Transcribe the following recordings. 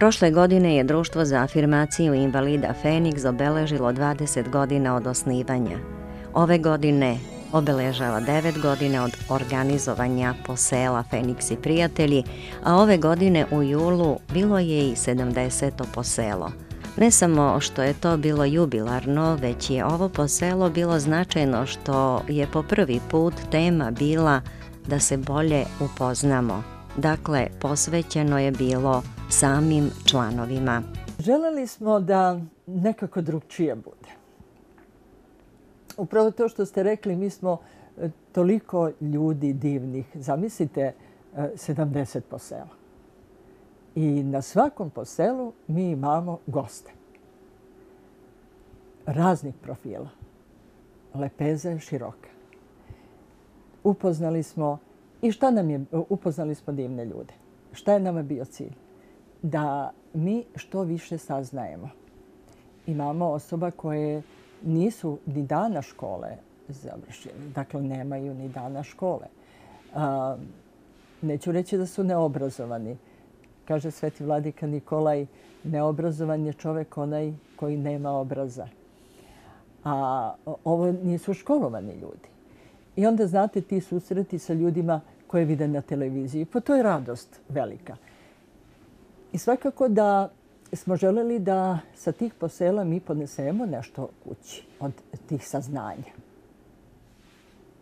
Prošle godine je Društvo za afirmaciju invalida Feniks obeležilo 20 godina od osnivanja. Ove godine obeležava 9 godine od organizovanja posela Feniks i prijatelji, a ove godine u julu bilo je i 70. poselo. Ne samo što je to bilo jubilarno, već je ovo poselo bilo značajno što je po prvi put tema bila da se bolje upoznamo. Dakle, posvećeno je bilo samim članovima. Želeli smo da nekako drugčije bude. Upravo to što ste rekli, mi smo e, toliko ljudi divnih. Zamislite, e, 70 posela. I na svakom poselu mi imamo goste. Raznih profila. Lepeza je široka. Upoznali smo i šta nam je, e, upoznali smo divne ljude. Šta je nama bio cilj? Da mi što više saznajemo. Imamo osoba koje nisu ni dana škole završili. Dakle, nemaju ni dana škole. A, neću reći da su neobrazovani. Kaže sveti vladika Nikolaj, neobrazovan je čovek onaj koji nema obraza. A ovo nisu školovani ljudi. I onda, znate, ti susreti sa ljudima koje vide na televiziji. Pa to je radost velika. I svakako da smo želeli da sa tih posela mi podnesemo nešto kući od tih saznanja.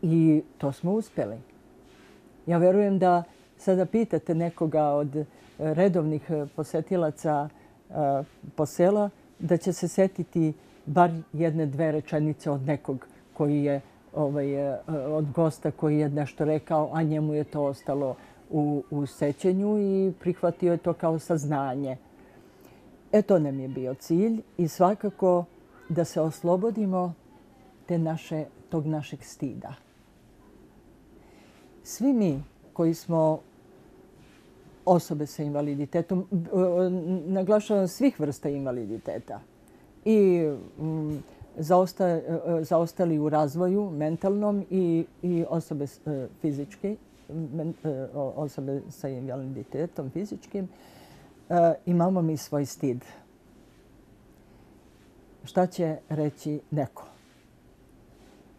I to smo uspeli. Ja verujem da sada pitate nekoga od redovnih posetilaca e, posela da će se setiti bar jedne, dve rečenice od nekog koji je ovaj, e, od gosta koji je nešto rekao, a njemu je to ostalo u, u sećenju i prihvatio je to kao saznanje. E to nam je bio cilj i svakako da se oslobodimo te naše, tog našeg stida. Svi mi koji smo osobe sa invaliditetom, naglašavam svih vrsta invaliditeta, i zaosta, e, e, zaostali u razvoju mentalnom i, i osobe fizički e, fizičke, E, osobe sa invaliditetom fizičkim, e, imamo mi svoj stid. Šta će reći neko?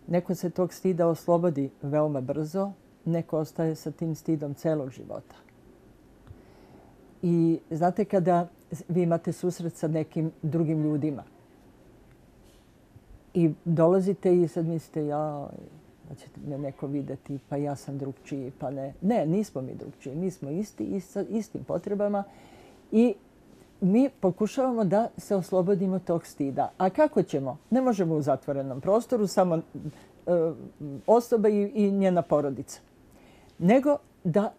Neko se tog stida oslobodi veoma brzo, neko ostaje sa tim stidom celog života. I znate kada vi imate susret sa nekim drugim ljudima i dolazite i sad mislite ja, da će me neko videti, pa ja sam drugčiji, pa ne. Ne, nismo mi drugčiji, mi smo isti i sa istim potrebama I mi pokušavamo da se oslobodimo tog stida. A kako ćemo? Ne možemo u zatvorenom prostoru, samo e, osoba i, i njena porodica. Nego da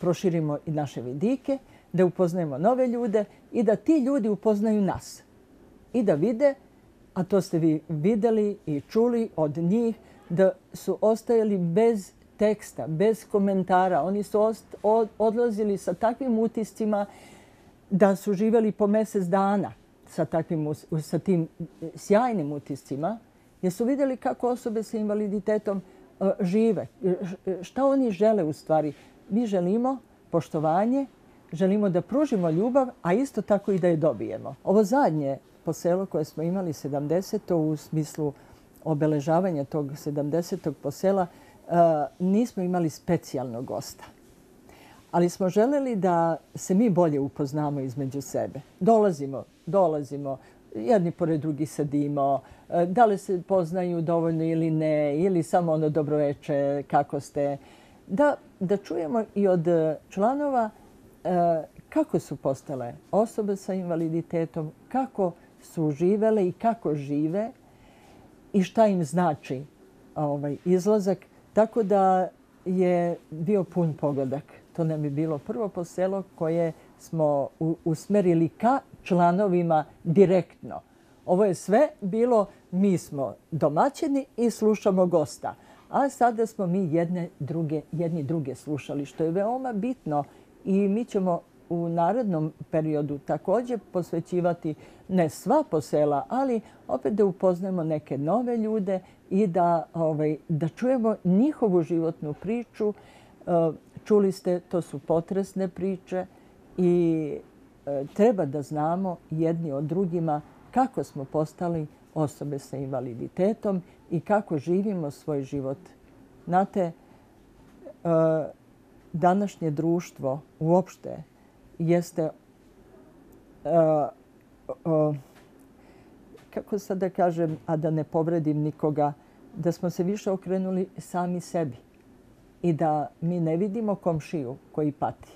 proširimo i naše vidike, da upoznajemo nove ljude i da ti ljudi upoznaju nas. I da vide, a to ste vi videli i čuli od njih, da su ostajali bez teksta, bez komentara. Oni su odlazili sa takvim utiscima da su živjeli po mjesec dana sa, takvim, sa tim e, sjajnim utiscima, jer su vidjeli kako osobe sa invaliditetom e, žive, e, šta oni žele u stvari. Mi želimo poštovanje, želimo da pružimo ljubav, a isto tako i da je dobijemo. Ovo zadnje poselo koje smo imali 70. u smislu obeležavanja tog 70. posela, e, nismo imali specijalnog gosta ali smo želeli da se mi bolje upoznamo između sebe. Dolazimo, dolazimo, jedni pored drugi sedimo, e, da li se poznaju dovoljno ili ne, ili samo ono dobroveče, kako ste. Da, da čujemo i od članova e, kako su postale osobe sa invaliditetom, kako su živele i kako žive i šta im znači ovaj izlazak. Tako da je bio pun pogodak. To nam je bilo prvo poselo koje smo usmerili ka članovima direktno. Ovo je sve bilo, mi smo domaćeni i slušamo gosta. A sada smo mi jedne druge, jedni druge slušali, što je veoma bitno. I mi ćemo u narodnom periodu također posvećivati ne sva posela, ali opet da upoznamo neke nove ljude i da, ovaj, da čujemo njihovu životnu priču. E, čuli ste, to su potresne priče i e, treba da znamo jedni od drugima kako smo postali osobe sa invaliditetom i kako živimo svoj život. Znate, e, današnje društvo uopšte jeste, uh, uh, kako sad da kažem, a da ne povredim nikoga, da smo se više okrenuli sami sebi i da mi ne vidimo komšiju koji pati.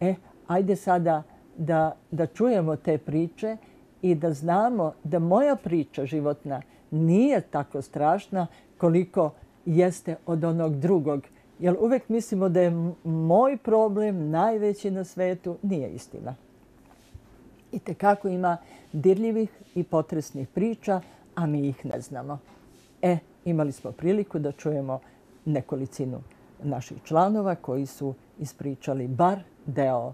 E, ajde sada da, da čujemo te priče i da znamo da moja priča životna nije tako strašna koliko jeste od onog drugog. Jer uvek mislimo da je moj problem najveći na svetu. Nije istina. I tekako ima dirljivih i potresnih priča, a mi ih ne znamo. E, imali smo priliku da čujemo nekolicinu naših članova koji su ispričali bar deo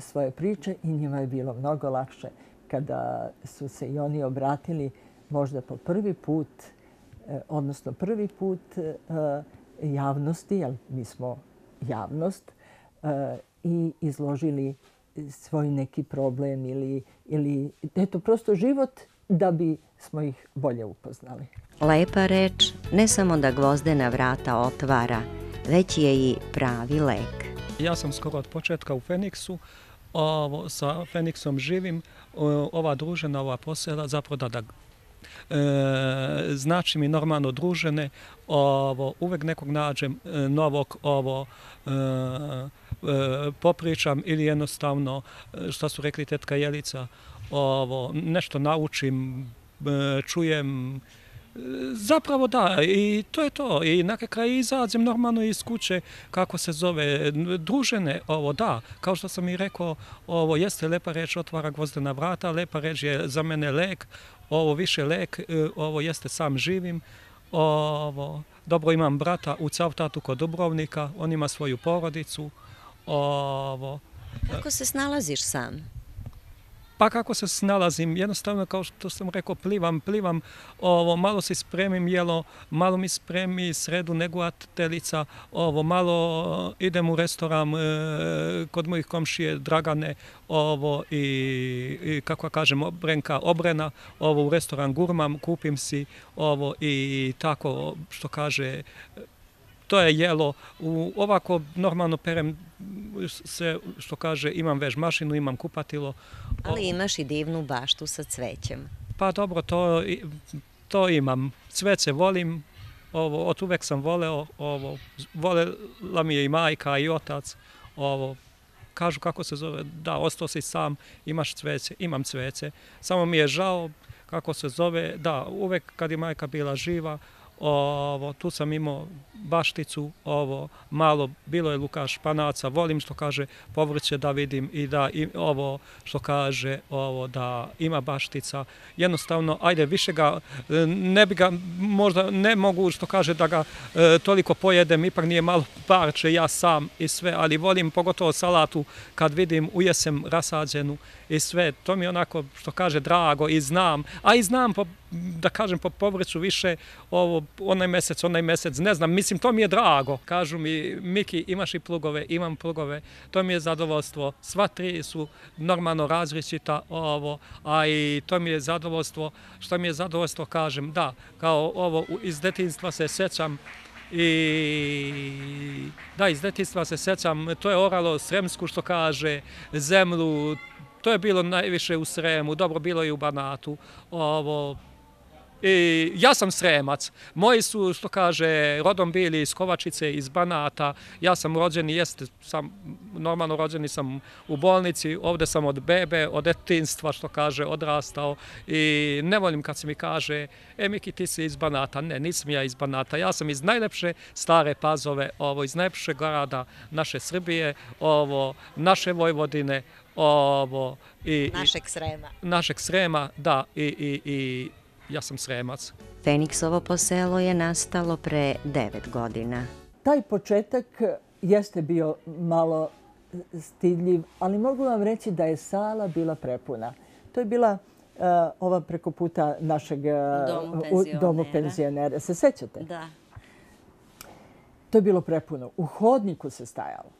svoje priče i njima je bilo mnogo lakše kada su se i oni obratili možda po prvi put, e, odnosno prvi put e, javnosti, jer mi smo javnost, e, i izložili svoj neki problem ili, ili eto, prosto život da bi smo ih bolje upoznali. Lepa reč ne samo da gvozdena vrata otvara, već je i pravi lek. Ja sam skoro od početka u Feniksu, ovo, sa Feniksom živim, ova družena, ova posela, zapravo da, da e, znači mi normalno družene, ovo, uvek nekog nađem e, novog, ovo, e, e, popričam ili jednostavno, e, što su rekli tetka Jelica, ovo, nešto naučim, e, čujem, e, Zapravo da, i to je to. I na kraju izađem normalno iz kuće, kako se zove, družene, ovo da, kao što sam i rekao, ovo jeste lepa reč, otvara gvozdena vrata, lepa reč je za mene lek, ovo više lek, e, ovo jeste sam živim, ovo, dobro imam brata u Cavtatu kod Dubrovnika, on ima svoju porodicu, ovo. Kako se snalaziš sam? Pa kako se snalazim, jednostavno kao što sam rekao, plivam, plivam, ovo, malo se spremim jelo, malo mi spremi sredu negovateljica, ovo, malo eh, idem u restoran e, kod mojih komšije Dragane, ovo, i, i kako kažem, Obrenka Obrena, ovo, u restoran Gurmam, kupim si, ovo, i tako, što kaže, to je jelo. U, ovako normalno perem se, što kaže, imam vež mašinu, imam kupatilo. Ali imaš i divnu baštu sa cvećem. Pa dobro, to, to imam. Cveće volim, ovo, od uvek sam voleo, ovo, volela mi je i majka i otac, ovo, kažu kako se zove, da, ostao si sam, imaš cveće, imam cveće. Samo mi je žao kako se zove, da, uvek kad je majka bila živa, ovo, tu sam imao bašticu, ovo, malo, bilo je Lukaš Španaca, volim što kaže povrće da vidim i da i, ovo što kaže ovo da ima baštica. Jednostavno, ajde, više ga, e, ne bi ga, možda ne mogu što kaže da ga e, toliko pojedem, ipak nije malo parče, ja sam i sve, ali volim pogotovo salatu kad vidim ujesem rasađenu i sve, to mi onako što kaže drago i znam, a i znam po, da kažem po povrću više ovo, onaj mjesec, onaj mjesec, ne znam, mislim to mi je drago. Kažu mi, Miki, imaš i plugove, imam plugove, to mi je zadovoljstvo. Sva tri su normalno različita ovo, a i to mi je zadovoljstvo, što mi je zadovoljstvo, kažem, da, kao ovo, iz detinstva se sećam, I da, iz detinstva se sećam, to je oralo Sremsku što kaže, zemlju, to je bilo najviše u Sremu, dobro bilo i u Banatu. Ovo, I ja sam Sremac. Moji su, što kaže, rodom bili iz Kovačice, iz Banata. Ja sam rođeni, jeste, sam, normalno rođeni sam u bolnici. Ovde sam od bebe, od etinstva, što kaže, odrastao. I ne volim kad se mi kaže, e, Miki, ti si iz Banata. Ne, nisam ja iz Banata. Ja sam iz najlepše stare pazove, ovo, iz najlepše grada naše Srbije, ovo, naše Vojvodine, ovo, i, našeg Srema. Našeg Srema, da, i, i, i ja sam Sremac. Feniksovo poselo je nastalo pre devet godina. Taj početak jeste bio malo stidljiv, ali mogu vam reći da je sala bila prepuna. To je bila uh, ova preko puta našeg uh, domu penzionera. Se sećate? Da. To je bilo prepuno. U hodniku se stajalo.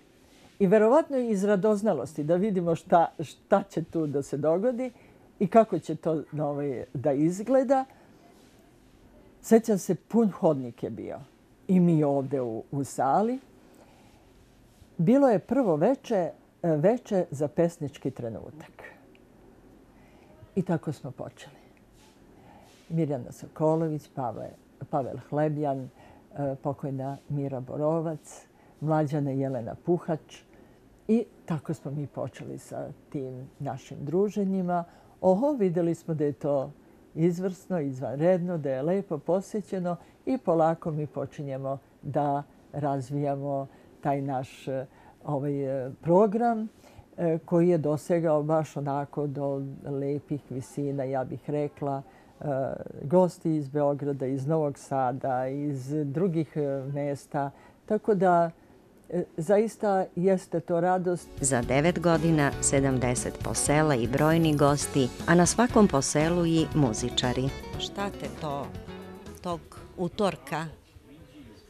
I verovatno iz radoznalosti da vidimo šta, šta će tu da se dogodi i kako će to ovaj, da izgleda. Sjećam se, pun hodnik je bio. I mi ovde u, u sali. Bilo je prvo veče, e, veče za pesnički trenutak. I tako smo počeli. Mirjana Sokolović, Pavel, Pavel Hlebjan, e, pokojna Mira Borovac, mlađana Jelena Puhač. I tako smo mi počeli sa tim našim druženjima. Oho, videli smo da je to izvrsno, izvanredno, da je lepo posjećeno i polako mi počinjemo da razvijamo taj naš eh, ovaj, eh, program eh, koji je dosegao baš onako do lepih visina, ja bih rekla, gosti iz Beograda, iz Novog Sada, iz drugih mesta. Tako da zaista jeste to radost. Za devet godina 70 posela i brojni gosti, a na svakom poselu i muzičari. Šta te to tog utorka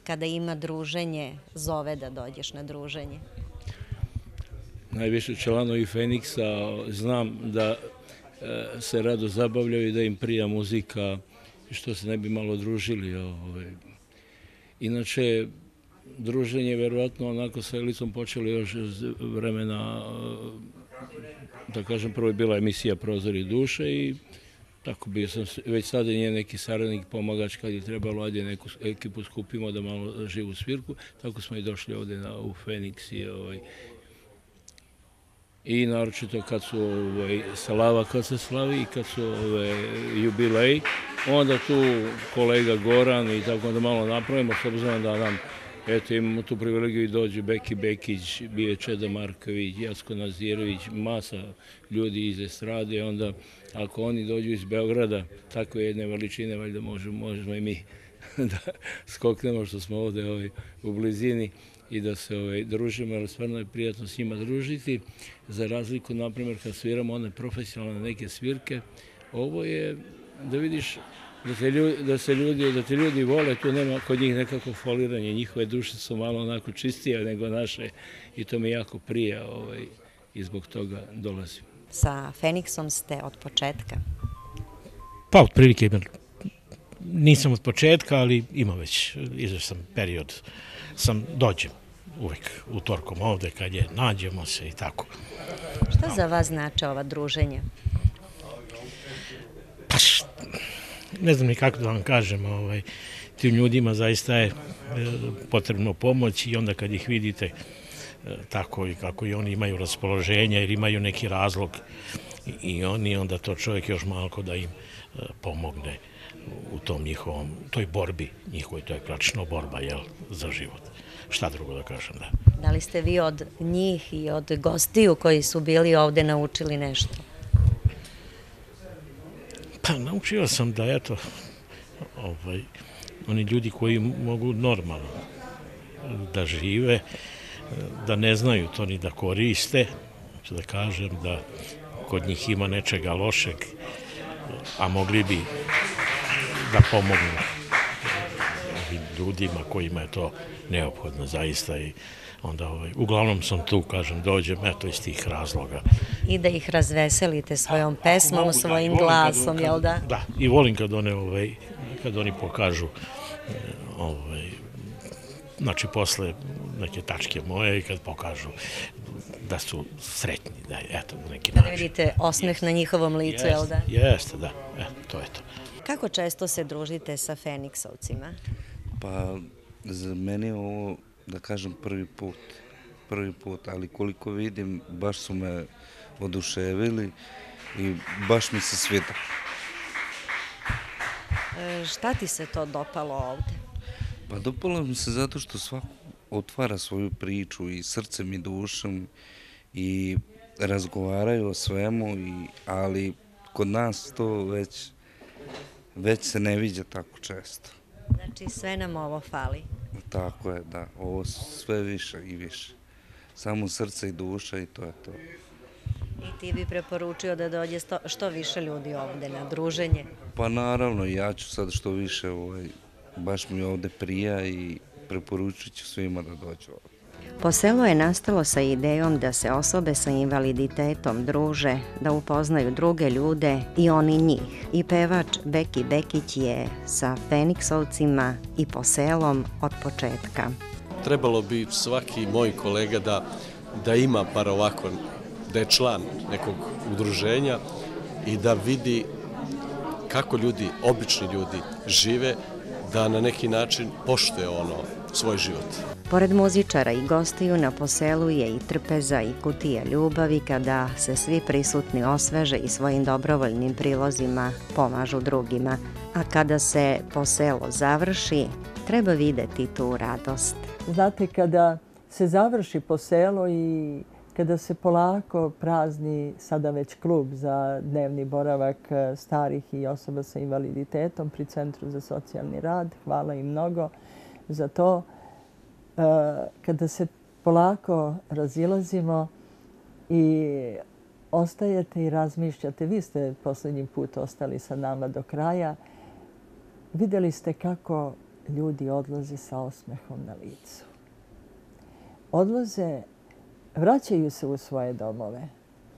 kada ima druženje zove da dođeš na druženje? Najviše članovi Feniksa znam da E, se rado zabavljaju i da im prija muzika što se ne bi malo družili. Ovaj. Inače, druženje verovatno onako sa Elicom počelo još iz vremena, eh, da kažem, prvo je bila emisija Prozori duše i tako bio sam već sada nije neki saradnik pomagač kad je trebalo ajde neku ekipu skupimo da malo živu svirku, tako smo i došli ovde na, u Feniks i ovaj, i naročito kad su ovaj, slava kad se slavi i kad su ovaj, jubilej, onda tu kolega Goran i tako da malo napravimo, s obzirom da nam Eto, imamo tu privilegiju i dođe Beki Bekić, bije Čeda Marković, Jasko Nazirović, masa ljudi iz estrade, onda ako oni dođu iz Beograda, takve jedne veličine, valjda možemo, možemo i mi da skoknemo što smo ovde ovaj, u blizini i da se ovaj, družimo, ali stvarno je prijatno s njima družiti. Za razliku, na primjer, kad sviramo one profesionalne neke svirke, ovo je da vidiš da, te ljudi, da se ljudi, da te ljudi vole, tu nema kod njih nekako foliranje, njihove duše su malo onako čistije nego naše i to mi jako prije ovaj, i zbog toga dolazim. Sa Feniksom ste od početka? Pa, od prilike nisam od početka, ali ima već izvestan period sam dođem uvek utorkom ovde kad je nađemo se i tako. Šta za vas znači ova druženja? Pa ne znam ni kako da vam kažem, ovaj, tim ljudima zaista je e, potrebno pomoć i onda kad ih vidite e, tako i kako i oni imaju raspoloženje jer imaju neki razlog i oni onda to čovjek još malo da im e, pomogne u tom njihovom, toj borbi njihovoj, to je praktično borba jel, za život. Šta drugo da kažem, da. Da li ste vi od njih i od gostiju koji su bili ovde naučili nešto? Pa, naučio sam da, eto, ovaj, oni ljudi koji mogu normalno da žive, da ne znaju to ni da koriste, da kažem da kod njih ima nečega lošeg, a mogli bi da pomognu ljudima kojima je to neophodno zaista i onda ovaj, uglavnom sam tu, kažem, dođem, eto, iz tih razloga. I da ih razveselite svojom pesmom, mogu, svojim da, glasom, jel da? Da, i volim kad one, ovaj, kad oni pokažu eh, ovaj, znači posle neke tačke moje i kad pokažu da su sretni, da je, eto, neki način. Da vidite osmeh na njihovom licu, jel da? Jeste, da, e, to je to. Kako često se družite sa Feniksovcima? Pa, za mene je ovo, da kažem, prvi put. Prvi put, ali koliko vidim, baš su me oduševili i baš mi se svita. E, šta ti se to dopalo ovde? Pa dopalo mi se zato što svako otvara svoju priču i srcem i dušom i razgovaraju o svemu, i, ali kod nas to već već se ne viđa tako često. Znači sve nam ovo fali. Tako je, da. Ovo sve više i više. Samo srce i duša i to je to. I ti bi preporučio da dođe što više ljudi ovde na druženje? Pa naravno, ja ću sad što više, ovaj, baš mi ovde prija i preporučit ću svima da dođu ovde. Poselo je nastalo sa idejom da se osobe sa invaliditetom druže, da upoznaju druge ljude i oni njih. I pevač Beki Bekić je sa Feniksovcima i poselom od početka. Trebalo bi svaki moj kolega da, da ima par ovako, da je član nekog udruženja i da vidi kako ljudi, obični ljudi, žive, da na neki način poštuje ono svoj život. Pored muzičara i gostiju na poselu je i trpeza i kutija ljubavi kada se svi prisutni osveže i svojim dobrovoljnim prilozima pomažu drugima. A kada se poselo završi, treba videti tu radost. Znate, kada se završi poselo i kada se polako prazni sada već klub za dnevni boravak e, starih i osoba sa invaliditetom pri Centru za socijalni rad, hvala im mnogo za to. Eh, kada se polako razilazimo i ostajete i razmišljate, vi ste posljednji put ostali sa nama do kraja, vidjeli ste kako ljudi odlaze sa osmehom na licu. Odlaze vraćaju se u svoje domove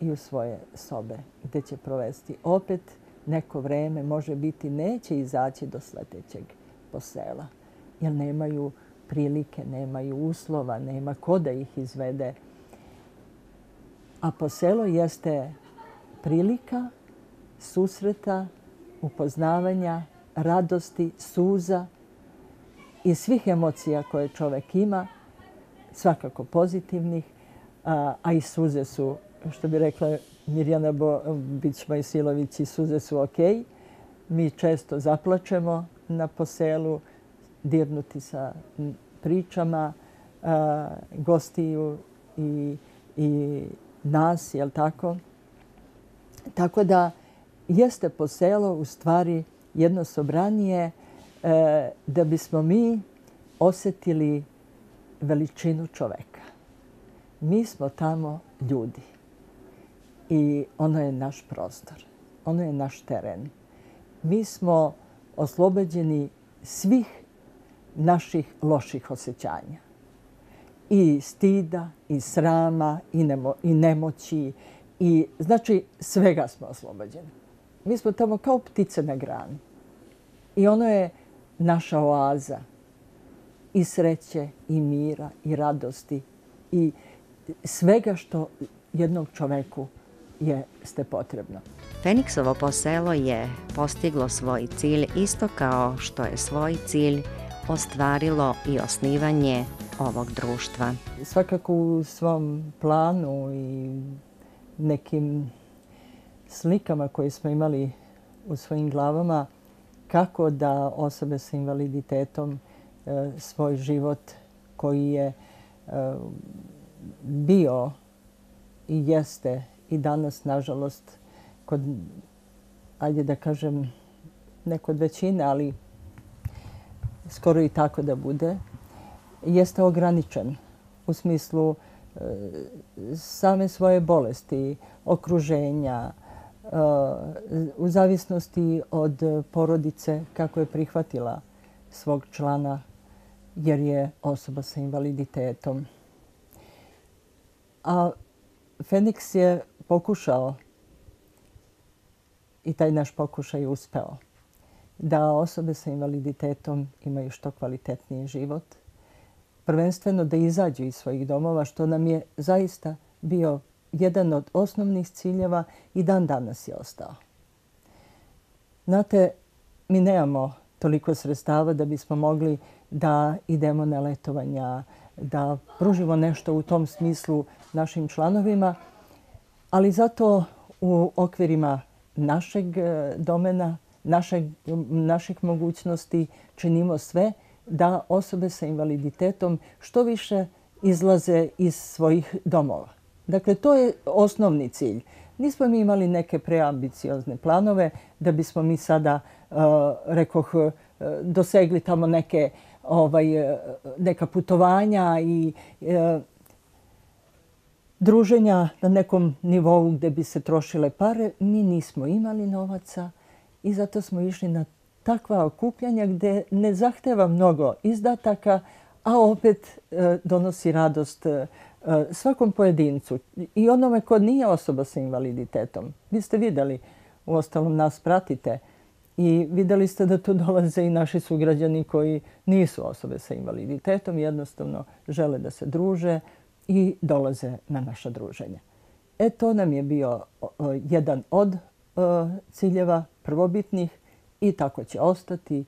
i u svoje sobe gdje će provesti opet neko vreme, može biti, neće izaći do sledećeg posela, jer nemaju prilike, nemaju uslova, nema ko da ih izvede. A poselo jeste prilika susreta, upoznavanja, radosti, suza i svih emocija koje čovek ima, svakako pozitivnih, a, a i suze su, što bi rekla Mirjana Bobić Majsilović, i suze su ok. Mi često zaplačemo na poselu, dirnuti sa pričama a, gostiju i, i nas, jel tako? Tako da jeste poselo u stvari jedno sobranije e, da bismo mi osjetili veličinu čoveka mi smo tamo ljudi i ono je naš prostor, ono je naš teren. Mi smo oslobođeni svih naših loših osjećanja. I stida, i srama, i, nemo, i nemoći. I, znači, svega smo oslobođeni. Mi smo tamo kao ptice na grani. I ono je naša oaza i sreće, i mira, i radosti, i svega što jednom čoveku je ste potrebno. Feniksovo poselo je postiglo svoj cilj isto kao što je svoj cilj ostvarilo i osnivanje ovog društva. Svakako u svom planu i nekim slikama koje smo imali u svojim glavama kako da osobe sa invaliditetom e, svoj život koji je e, bio i jeste i danas, nažalost, kod, ajde da kažem, ne kod većine, ali skoro i tako da bude, jeste ograničen u smislu e, same svoje bolesti, okruženja, e, u zavisnosti od porodice kako je prihvatila svog člana jer je osoba sa invaliditetom. A Feniks je pokušao i taj naš pokušaj je uspeo da osobe sa invaliditetom imaju što kvalitetniji život. Prvenstveno da izađu iz svojih domova, što nam je zaista bio jedan od osnovnih ciljeva i dan danas je ostao. Znate, mi nemamo toliko sredstava da bismo mogli da idemo na letovanja, da pružimo nešto u tom smislu našim članovima, ali zato u okvirima našeg eh, domena, našeg, naših mogućnosti činimo sve da osobe sa invaliditetom što više izlaze iz svojih domova. Dakle, to je osnovni cilj. Nismo mi imali neke preambiciozne planove da bismo mi sada, uh, rekoh, uh, dosegli tamo neke ovaj, e, neka putovanja i uh, druženja na nekom nivou gdje bi se trošile pare, mi nismo imali novaca i zato smo išli na takva okupljanja gdje ne zahteva mnogo izdataka, a opet e, donosi radost e, e svakom pojedincu i onome ko nije osoba sa invaliditetom. Vi ste videli, u ostalom nas pratite, i videli ste da tu dolaze i naši sugrađani koji nisu osobe sa invaliditetom, jednostavno žele da se druže i dolaze na naša druženja. E to nam je bio jedan od e, ciljeva prvobitnih i tako će ostati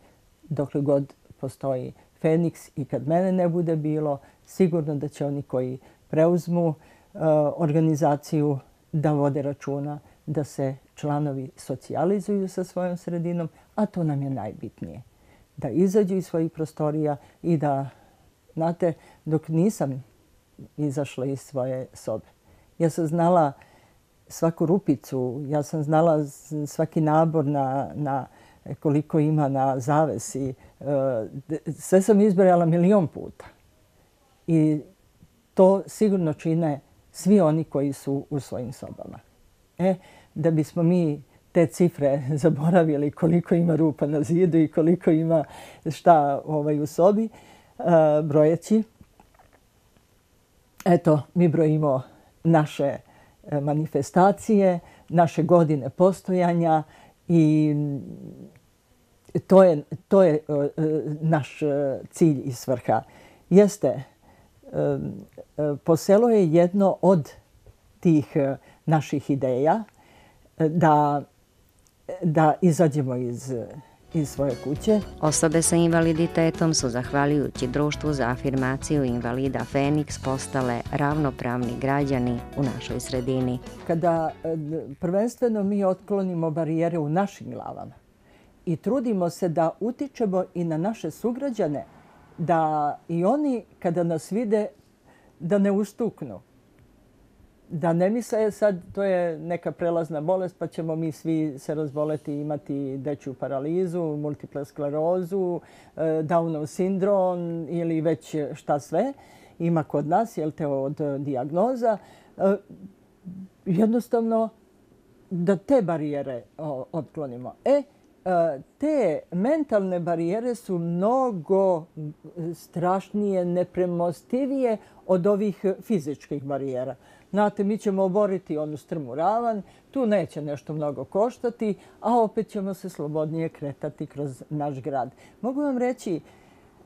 dokle god postoji Feniks i kad mene ne bude bilo, sigurno da će oni koji preuzmu e, organizaciju da vode računa da se članovi socijalizuju sa svojom sredinom, a to nam je najbitnije. Da izađu iz svojih prostorija i da, znate, dok nisam izašla iz svoje sobe, ja sam znala svaku rupicu, ja sam znala svaki nabor na, na koliko ima na zavesi. E, sve sam izbrojala milion puta. I to sigurno čine svi oni koji su u svojim sobama. E, da bismo mi te cifre zaboravili koliko ima rupa na zidu i koliko ima šta ovaj, u sobi, e, brojeći. Eto, mi brojimo naše E, manifestacije, naše godine postojanja i to je, to je e, e, naš cilj i svrha. Jeste, poselo je jedno od tih naših ideja, da, da izađemo iz, iz svoje kuće. Osobe sa invaliditetom su, zahvaljujući društvu za afirmaciju invalida Feniks, postale ravnopravni građani u našoj sredini. Kada e, prvenstveno mi otklonimo barijere u našim glavama i trudimo se da utičemo i na naše sugrađane, da i oni kada nas vide da ne ustuknu, da ne misle e, sad to je neka prelazna bolest pa ćemo mi svi se razboleti i imati deću paralizu, multiple sklerozu, e, Downov sindrom ili već šta sve ima kod nas, jel te od dijagnoza. E, jednostavno da te barijere otklonimo. E, e, te mentalne barijere su mnogo strašnije, nepremostivije od ovih fizičkih barijera. Znate, mi ćemo oboriti onu strmu ravan, tu neće nešto mnogo koštati, a opet ćemo se slobodnije kretati kroz naš grad. Mogu vam reći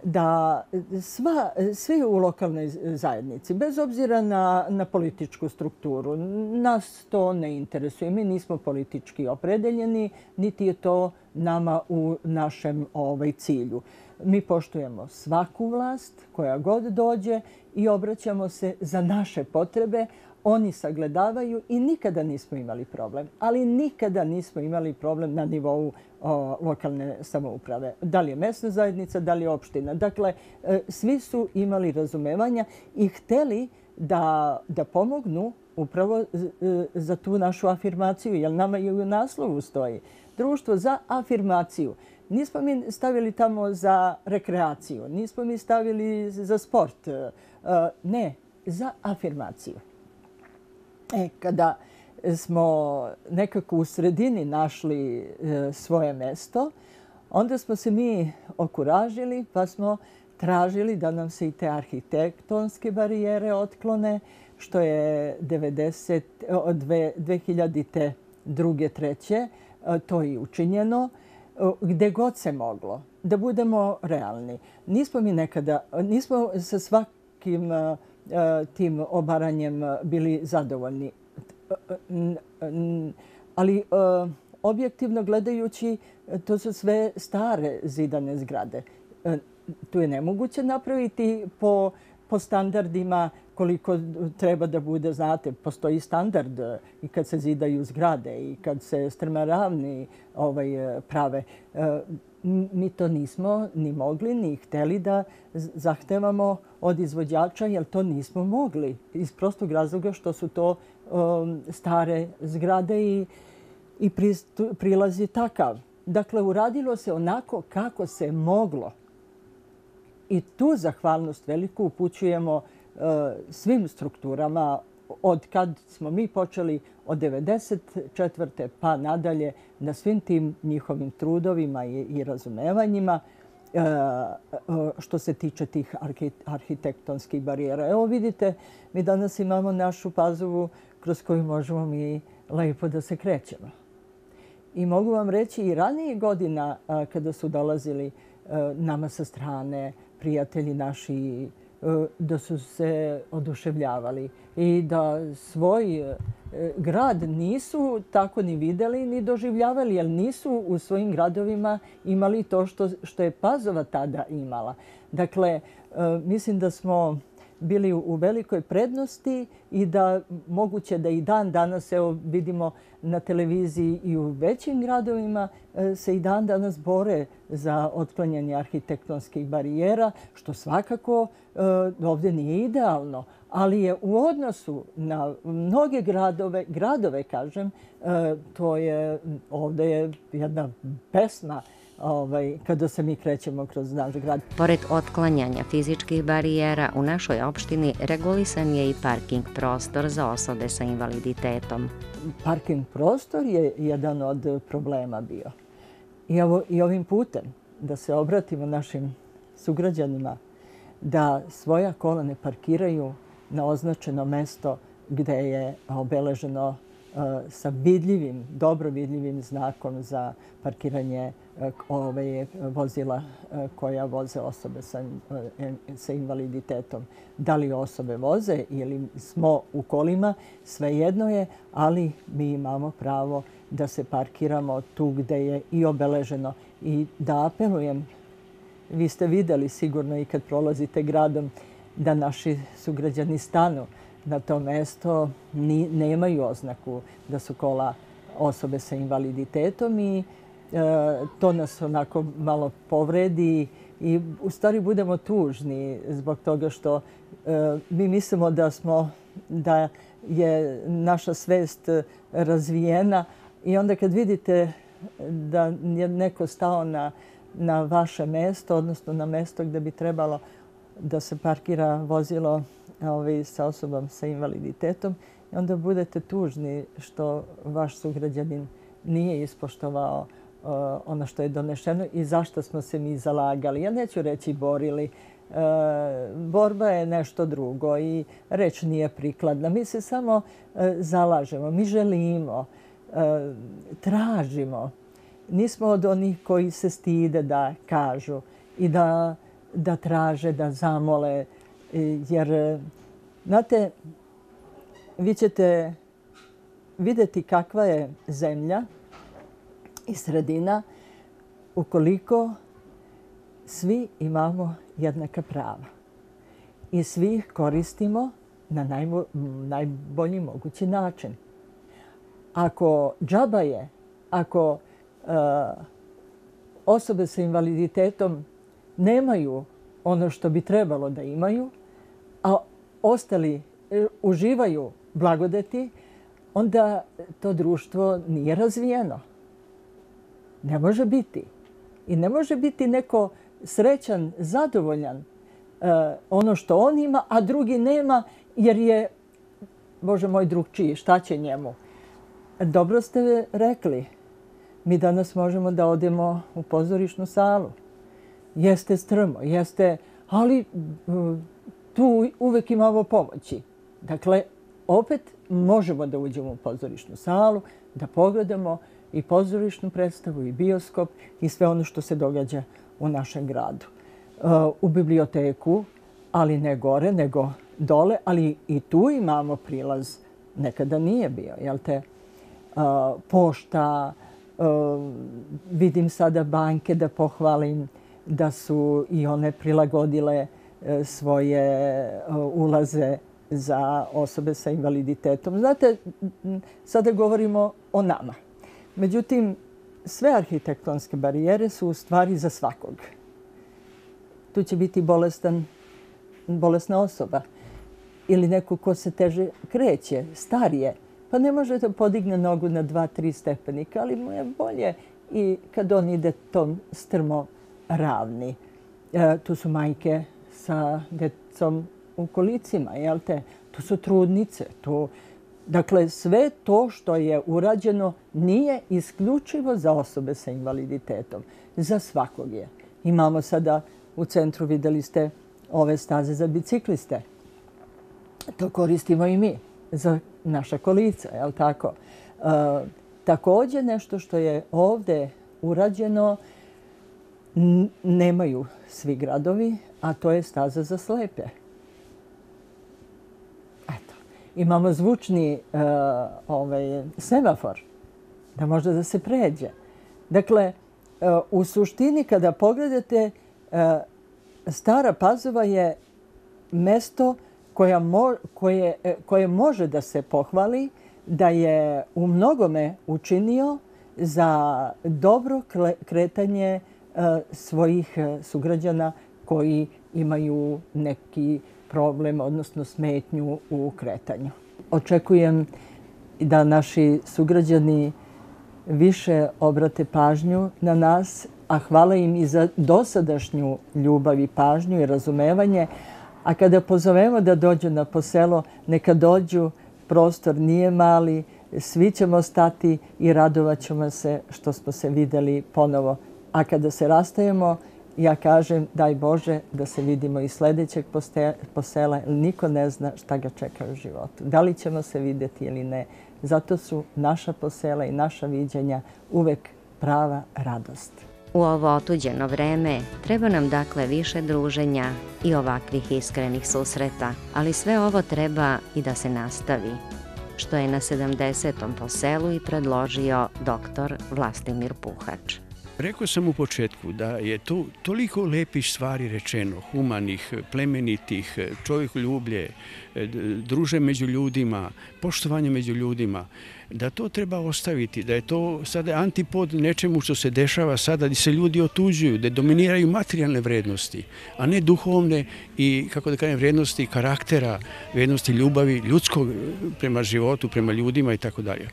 da sva, svi u lokalnoj zajednici, bez obzira na, na političku strukturu, nas to ne interesuje. Mi nismo politički opredeljeni, niti je to nama u našem ovaj cilju. Mi poštujemo svaku vlast koja god dođe i obraćamo se za naše potrebe, oni sagledavaju i nikada nismo imali problem. Ali nikada nismo imali problem na nivou o, lokalne samouprave. Da li je mesna zajednica, da li je opština. Dakle, e, svi su imali razumevanja i hteli da, da pomognu upravo e, e za tu našu afirmaciju, jer nama je u naslovu stoji. Društvo za afirmaciju. Nismo mi stavili tamo za rekreaciju, nismo mi stavili za sport. E, ne, za afirmaciju. E, kada smo nekako u sredini našli e, svoje mesto, onda smo se mi okuražili pa smo tražili da nam se i te arhitektonske barijere otklone, što je 90, 2000. druge, treće, e, to je učinjeno, e, gde god se moglo, da budemo realni. Nismo mi nekada, nismo sa svakim e, E, tim obaranjem e, bili zadovoljni. Ali e, objektivno gledajući, to su sve stare zidane zgrade. Tu je nemoguće napraviti po, po standardima koliko treba da bude, znate, postoji standard e, i kad se zidaju zgrade i kad se strmaravni ovaj, e, prave e, mi to nismo ni mogli, ni hteli da zahtevamo od izvođača, jer to nismo mogli. Iz prostog razloga što su to um, stare zgrade i, i prilaz je takav. Dakle, uradilo se onako kako se moglo. I tu zahvalnost veliku upućujemo uh, Eh, svim strukturama od kad smo mi počeli od 94. pa nadalje na svim tim njihovim trudovima i, i razumevanjima eh, što se tiče tih arhitektonskih barijera. Evo vidite, mi danas imamo našu pazovu kroz koju možemo mi lepo da se krećemo. I mogu vam reći i ranije godina eh, kada su dolazili nama sa strane prijatelji naši E, da su se oduševljavali i da svoj e, grad nisu tako ni videli ni doživljavali, jer nisu u svojim gradovima imali to što, što je Pazova tada imala. Dakle, e, mislim da smo bili u velikoj prednosti i da moguće da i dan danas evo vidimo na televiziji i u većim gradovima e, se i dan danas bore za otklanjanje arhitektonskih barijera, što svakako e, ovdje nije idealno, ali je u odnosu na mnoge gradove, gradove kažem, e, to je ovdje je jedna pesma ovaj, kada se mi krećemo kroz naš grad. Pored otklanjanja fizičkih barijera, u našoj opštini regulisan je i parking prostor za osobe sa invaliditetom. Parking prostor je jedan od problema bio. I, ovo, I ovim putem da se obratimo našim sugrađanima da svoja kola ne parkiraju na označeno mesto gde je obeleženo Eh, sa vidljivim, dobro vidljivim znakom za parkiranje eh, ove vozila eh, koja voze osobe sa, sa invaliditetom. Da li osobe voze ili smo u kolima, svejedno je, ali mi imamo pravo da se parkiramo tu gde je i obeleženo. I da apelujem, vi ste videli sigurno i kad prolazite gradom, da naši sugrađani stanu na to mesto ni, nemaju oznaku da su kola osobe sa invaliditetom i e, to nas onako malo povredi i u stvari budemo tužni zbog toga što e, mi mislimo da smo da je naša svest razvijena i onda kad vidite da je neko stao na, na vaše mesto, odnosno na mesto gde bi trebalo da se parkira vozilo ovaj, sa osobom sa invaliditetom i onda budete tužni što vaš sugrađanin nije ispoštovao uh, ono što je donešeno i zašto smo se mi zalagali. Ja neću reći borili. Uh, borba je nešto drugo i reč nije prikladna. Mi se samo uh, zalažemo, mi želimo, tražimo. Nismo od onih koji se stide da kažu i da, da traže, da zamole, jer, e, znate, vi ćete videti kakva je zemlja i sredina ukoliko svi imamo jednaka prava i svi ih koristimo na najmo, najbolji mogući način. Ako džaba je, ako e, osobe sa invaliditetom nemaju ono što bi trebalo da imaju, a ostali e, uživaju blagodeti, onda to društvo nije razvijeno. Ne može biti. I ne može biti neko srećan, zadovoljan e, ono što on ima, a drugi nema jer je, Bože moj drug čiji, šta će njemu? Dobro ste rekli. Mi danas možemo da odemo u pozorišnu salu. Jeste strmo, jeste, ali tu uvek imamo pomoći. Dakle, opet možemo da uđemo u pozorišnu salu, da pogledamo i pozorišnu predstavu i bioskop i sve ono što se događa u našem gradu. E, u biblioteku, ali ne gore, nego dole, ali i tu imamo prilaz, nekada nije bio, jel te, e, pošta, e, vidim sada banke da pohvalim da su i one prilagodile E, svoje e, ulaze za osobe sa invaliditetom. Znate, sada govorimo o nama. Međutim, sve arhitektonske barijere su u stvari za svakog. Tu će biti bolestan, bolesna osoba ili neko ko se teže kreće, starije, pa ne može da podigne nogu na dva, tri stepenika, ali mu je bolje i kad on ide tom strmo ravni. E, tu su majke sa decom u kolicima, jel te? To su trudnice. To, dakle, sve to što je urađeno nije isključivo za osobe sa invaliditetom. Za svakog je. Imamo sada u centru, videli ste, ove staze za bicikliste. To koristimo i mi za naša kolica, je li tako? E, također nešto što je ovde urađeno, nemaju svi gradovi, a to je staza za slepe. Eto. Imamo zvučni uh, ovaj, semafor da može da se pređe. Dakle, uh, u suštini kada pogledate, uh, Stara Pazova je mesto koja mo, koje, koje može da se pohvali da je u mnogome učinio za dobro kretanje svojih sugrađana koji imaju neki problem, odnosno smetnju u kretanju. Očekujem da naši sugrađani više obrate pažnju na nas, a hvala im i za dosadašnju ljubav i pažnju i razumevanje. A kada pozovemo da dođu na poselo, neka dođu, prostor nije mali, svi ćemo stati i radovat ćemo se što smo se videli ponovo A kada se rastajemo, ja kažem daj Bože da se vidimo i sljedećeg posela, niko ne zna šta ga čeka u životu. Da li ćemo se vidjeti ili ne. Zato su naša posela i naša viđenja uvek prava radost. U ovo otuđeno vreme treba nam dakle više druženja i ovakvih iskrenih susreta, ali sve ovo treba i da se nastavi, što je na 70. poselu i predložio doktor Vlastimir Puhač. Rekao sam u početku da je tu toliko lepih stvari rečeno, humanih, plemenitih, čovjek ljublje, e, druže među ljudima, poštovanje među ljudima, da to treba ostaviti, da je to sada antipod nečemu što se dešava sada, da se ljudi otuđuju, da dominiraju materijalne vrednosti, a ne duhovne i, kako da kažem, vrednosti karaktera, vrednosti ljubavi, ljudskog e, prema životu, prema ljudima i tako dalje.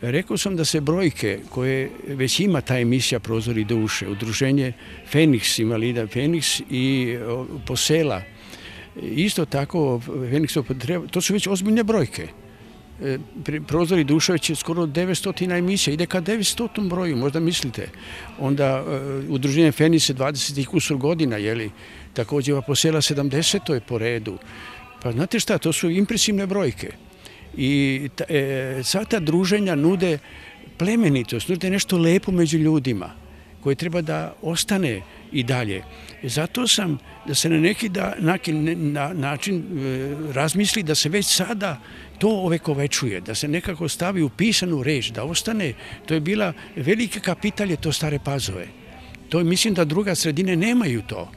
Rekao sam da se brojke koje već ima ta emisija Prozori duše, udruženje Feniks, invalida Feniks i posela, isto tako Feniks to su već ozbiljne brojke. E, Prozori duše već je skoro 900 emisija, ide ka 900 broju, možda mislite. Onda e, udruženje Feniks je 20 kusur godina, jeli, također ova posela 70. je po redu. Pa znate šta, to su impresivne brojke i e, sva ta druženja nude plemenitost, nude nešto lepo među ljudima koje treba da ostane i dalje. Zato sam da se na neki da, na, način e, razmisli da se već sada to ovekovečuje, da se nekako stavi u pisanu reč, da ostane. To je bila velike kapitalje to stare pazove. To je, mislim da druga sredine nemaju to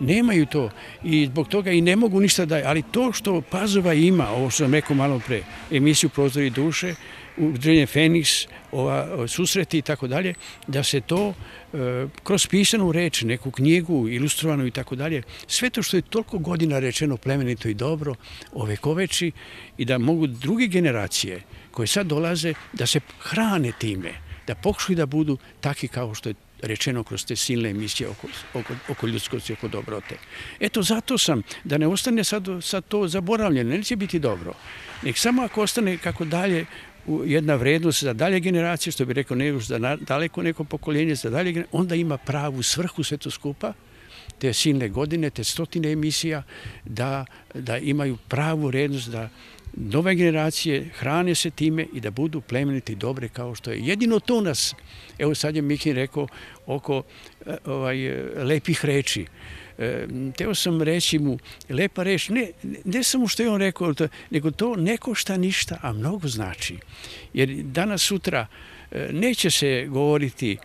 nemaju to. I zbog toga i ne mogu ništa da ali to što Pazova ima, ovo što sam rekao malo pre, emisiju Prozori duše, udruženje Feniks, ova, susreti i tako dalje, da se to e, kroz pisanu reč, neku knjigu, ilustrovanu i tako dalje, sve to što je toliko godina rečeno plemenito i dobro, ove koveči i da mogu druge generacije koje sad dolaze da se hrane time, da pokušaju da budu taki kao što je rečeno kroz te silne emisije oko, oko, oko ljudskosti, oko dobrote. Eto, zato sam, da ne ostane sad, sad to zaboravljeno, neće biti dobro. Nek samo ako ostane kako dalje jedna vrednost za dalje generacije, što bi rekao ne za za daleko neko pokoljenje, za dalje generacije, onda ima pravu svrhu sve to skupa, te silne godine, te stotine emisija, da, da imaju pravu vrednost, da nove generacije hrane se time i da budu plemeniti dobre kao što je. Jedino to nas, evo sad je Mikin rekao, oko e, ovaj, lepih reči. E, teo sam reći mu, lepa reč, ne, ne samo što je on rekao, nego to neko šta ništa, a mnogo znači. Jer danas sutra e, neće se govoriti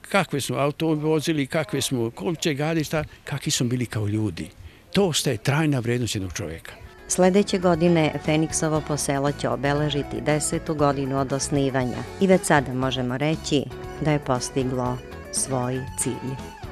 kakve smo auto vozili, kakve smo kolče gadista, kakvi smo bili kao ljudi. To ostaje trajna vrednost jednog čovjeka. Sledeće godine Feniksovo poselo će obeležiti desetu godinu od osnivanja i već sada možemo reći da je postiglo svoj cilj.